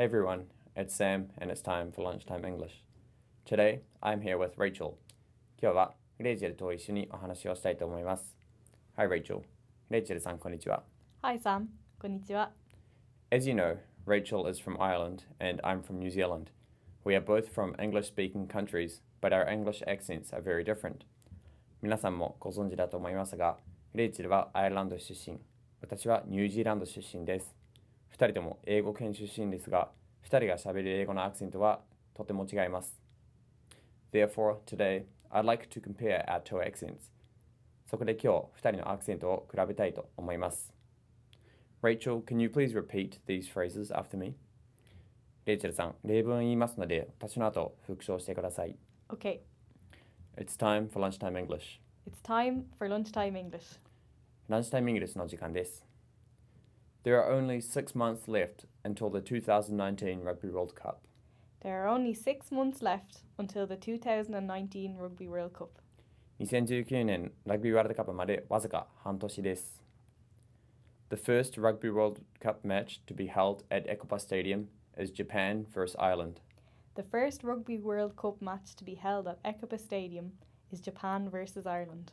Hey everyone, it's Sam and it's time for Lunchtime English. Today, I'm here with Rachel. 今日はレイチェルと一緒にお話をしたいと思います。Hi Rachel. レイチェルさん、こんにちは。 Hi Sam, こんにちは。 As you know, Rachel is from Ireland and I'm from New Zealand. We are both from English speaking countries, but our English accents are very different. 皆さんもご存知だと思いますが、レイチェルはアイルランド出身、私はニュージーランド出身です。 二人とも英語圏出身ですが、二人が喋る英語のアクセントはとても違います。Therefore, today, I'd like to compare our two accents. そこで今日、二人のアクセントを比べたいと思います。Rachel, can you please repeat these phrases after me? レイチェルさん、例文言いますので、私の後復唱してください。Okay, It's time for lunchtime English. it's time for lunchtime English. ランチタイムイングリッシュの時間です。There are only six months left until the 2019 Rugby World Cup. There are only six months left until the 2019 Rugby World Cup. 2019年ラグビーワールドカップまでわずか半年です。The first Rugby World Cup match to be held at Ecopa Stadium is Japan vs Ireland. The first Rugby World Cup match to be held at Ecopa Stadium is Japan versus Ireland.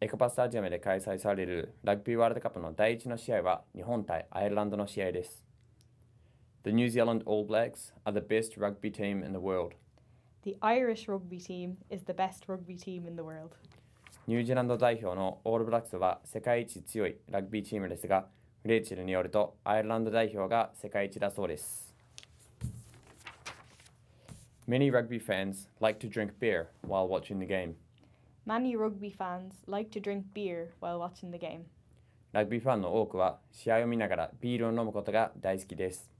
エコパスタジアムで開催されるラグビーワールドカップの第一の試合は日本対アイルランドの試合です。The New Zealand All Blacks are the best rugby team in the world. The Irish rugby team is the best rugby team in the world. ニュージーランド代表のオールブラックスは世界一強いラグビーチームですが、レイチェルによるとアイルランド代表が世界一だそうです。Many rugby fans like to drink beer while watching the game. Many rugby fans like to drink beer while watching the game. ラグビーファンの多くは試合を見ながらビールを飲むことが大好きです。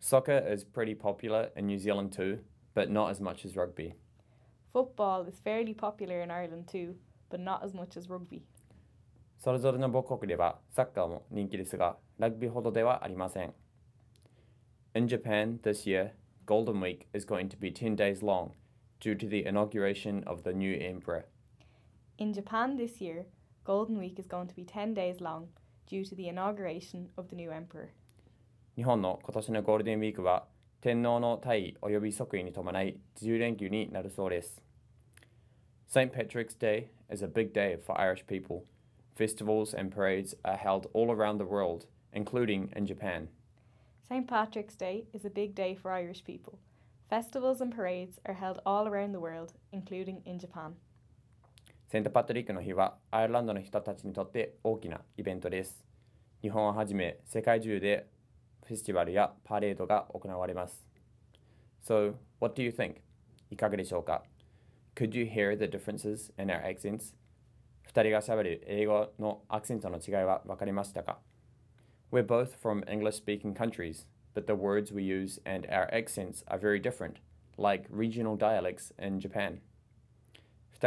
Soccer is pretty popular in New Zealand too, but not as much as rugby. Football is fairly popular in Ireland too, but not as much as rugby. それぞれの母国ではサッカーも人気ですが、ラグビーほどではありません。In Japan this year, Golden Week is going to be 10 days long due to the inauguration of the new emperor. In Japan this year, Golden Week is going to be 10 days long due to the inauguration of the new emperor. 日本の今年のゴールデンウィークは天皇の退位及び即位に伴い自由連休になるそうです。St. Patrick's Day is a big day for Irish people. Festivals and parades are held all around the world, including in Japan. St. Patrick's Day is a big day for Irish people. Festivals and parades are held all around the world, including in Japan. セントパトリックの日はアイルランドの人たちにとって大きなイベントです。日本をはじめ世界中でフェスティバルやパレードが行われます。So, what do you think? いかがでしょうか Could you hear the differences in our accents? 二人がしゃべる英語のアクセントの違いは分かりましたか We're both from English speaking countries, but the words we use and our accents are very different, like regional dialects in Japan.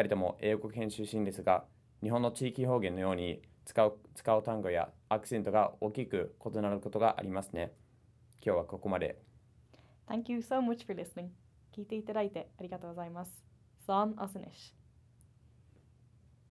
人とも英語圏出身ですが、日本の地域方言のように使う使う単語やアクセントが大きく異なることがありますね。今日はここまで。Thank you so much for listening. 聞いていただいてありがとうございます。Son Asanish.